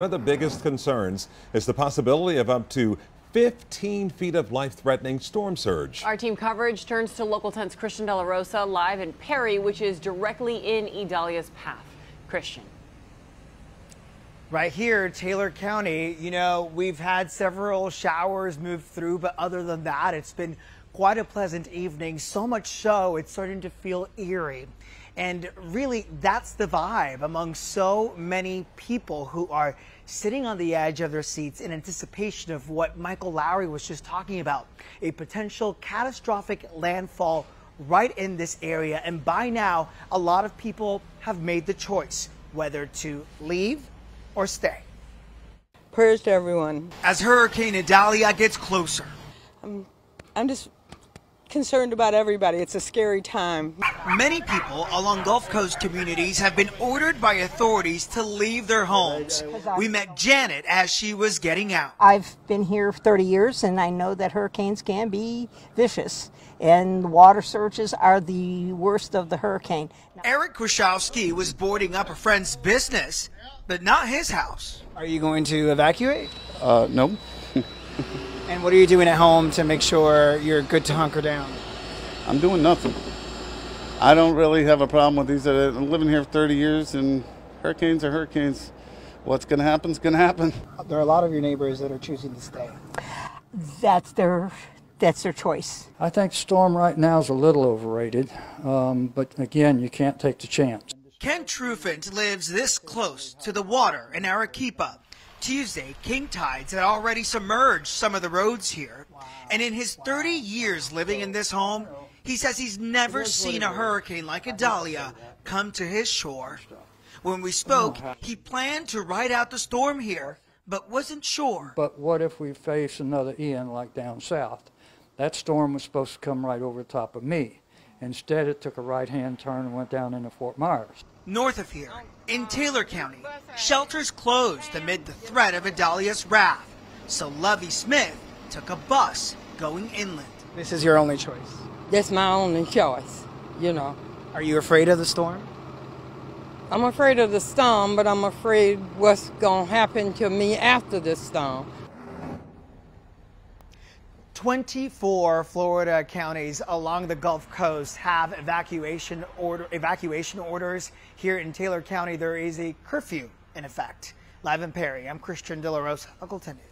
One of the biggest concerns is the possibility of up to 15 feet of life-threatening storm surge. Our team coverage turns to Local 10's Christian De La Rosa live in Perry, which is directly in Idalia's path. Christian. Right here, Taylor County, you know, we've had several showers move through, but other than that, it's been quite a pleasant evening. So much so, it's starting to feel eerie. And really, that's the vibe among so many people who are sitting on the edge of their seats in anticipation of what Michael Lowry was just talking about a potential catastrophic landfall right in this area. And by now, a lot of people have made the choice whether to leave or stay. Prayers to everyone. As Hurricane Idalia gets closer, I'm just concerned about everybody. It's a scary time. Many people along Gulf Coast communities have been ordered by authorities to leave their homes. We met Janet as she was getting out. I've been here 30 years and I know that hurricanes can be vicious and water surges are the worst of the hurricane. Eric Kwaszowski was boarding up a friend's business, but not his house. Are you going to evacuate? Uh, no. And what are you doing at home to make sure you're good to hunker down? I'm doing nothing. I don't really have a problem with these. I'm living here for 30 years, and hurricanes are hurricanes. What's going to happen is going to happen. There are a lot of your neighbors that are choosing to stay. That's their that's their choice. I think storm right now is a little overrated, um, but again, you can't take the chance. Ken Trufant lives this close to the water in Aripeka. Tuesday, king tides had already submerged some of the roads here. And in his 30 years living in this home, he says he's never seen a hurricane like Idalia come to his shore. When we spoke, he planned to ride out the storm here, but wasn't sure. But what if we face another Ian like down south? That storm was supposed to come right over the top of me. Instead, it took a right hand turn and went down into Fort Myers. North of here, in Taylor County, shelters closed amid the threat of Idalia's wrath. So Lovey Smith took a bus going inland. This is your only choice. That's my only choice, you know. Are you afraid of the storm? I'm afraid of the storm, but I'm afraid what's going to happen to me after the storm. 24 Florida counties along the Gulf Coast have evacuation order evacuation orders. Here in Taylor County, there is a curfew in effect. Live in Perry, I'm Christian De La Rosa, Local 10 News.